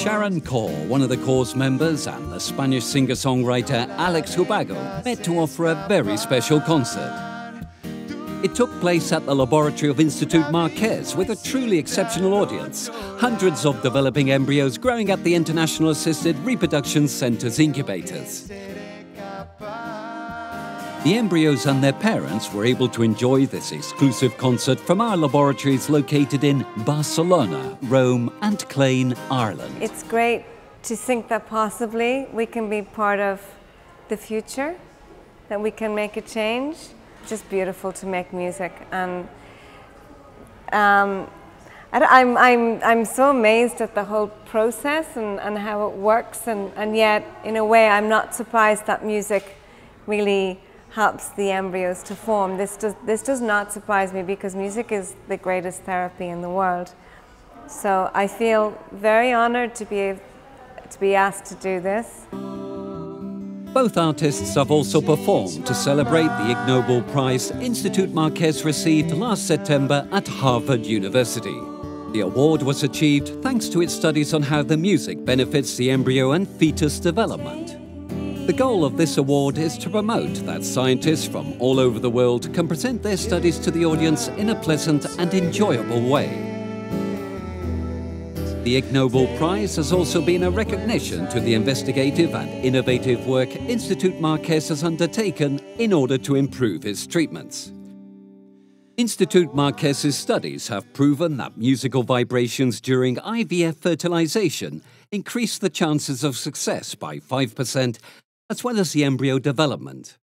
Sharon Corr, one of the Corrs members, and the Spanish singer-songwriter Alex Ubago met to offer a very special concert. It took place at the laboratory of Institut Marquès with a truly exceptional audience. Hundreds of developing embryos growing at the International Assisted Reproduction Center's incubators. The embryos and their parents were able to enjoy this exclusive concert from our laboratories located in Barcelona, Rome, and Clane, Ireland. It's great to think that possibly we can be part of the future, that we can make a change. Just beautiful to make music. And um, I'm, I'm, I'm so amazed at the whole process and, and how it works, and, and yet, in a way, I'm not surprised that music really helps the embryos to form. This does, this does not surprise me because music is the greatest therapy in the world. So I feel very honored to be, to be asked to do this. Both artists have also performed to celebrate the Ig Nobel Prize Institut Marquès received last September at Harvard University. The award was achieved thanks to its studies on how the music benefits the embryo and fetus development. The goal of this award is to promote that scientists from all over the world can present their studies to the audience in a pleasant and enjoyable way. The Ig Nobel Prize has also been a recognition to the investigative and innovative work Institut Marquès has undertaken in order to improve its treatments. Institut Marquès's studies have proven that musical vibrations during IVF fertilization increase the chances of success by 5% as well as the embryo development.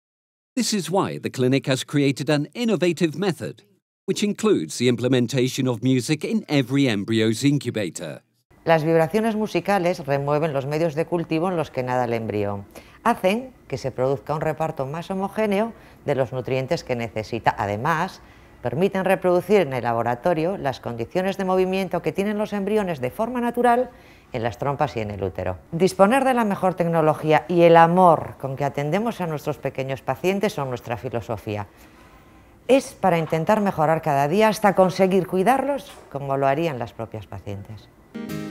This is why the clinic has created an innovative method, which includes the implementation of music in every embryo's incubator. Las vibraciones musicales remueven los medios de cultivo en los que nada el embrión. Hacen que se produzca un reparto más homogéneo de los nutrientes que necesita. Además, permiten reproducir en el laboratorio las condiciones de movimiento que tienen los embriones de forma natural en las trompas y en el útero. Disponer de la mejor tecnología y el amor con que atendemos a nuestros pequeños pacientes son nuestra filosofía. Es para intentar mejorar cada día hasta conseguir cuidarlos como lo harían las propias pacientes.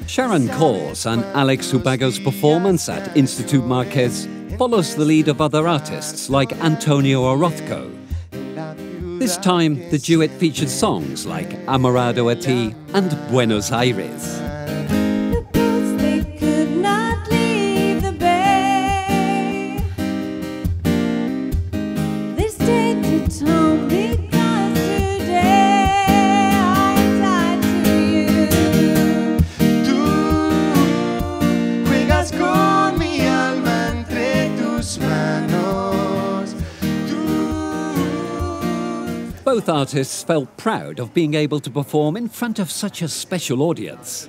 Sharon Corr's and Alex Ubago's performance at Institut Marquès follows the lead of other artists like Antonio Orozco, This time, the duet featured songs like Amorado a Ti and Buenos Aires. Both artists felt proud of being able to perform in front of such a special audience.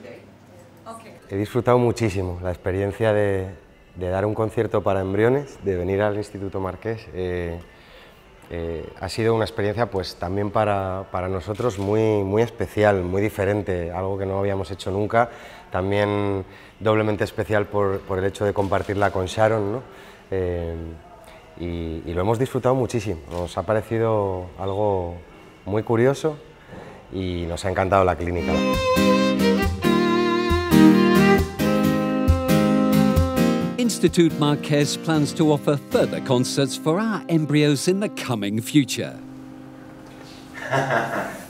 He disfrutado muchísimo la experiencia de, de dar un concierto para embriones, de venir al Instituto Marqués. Eh, eh, ha sido una experiencia pues también para, para, nosotros muy, muy especial, muy diferente, algo que no habíamos hecho nunca, también doblemente especial por, por el hecho de compartirla con Sharon, ¿no? Eh, y, y, lo hemos disfrutado muchísimo. Nos ha parecido algo muy curioso y nos ha encantado la clínica. Institut Marquès plans to offer further concerts for our embryos in the coming future.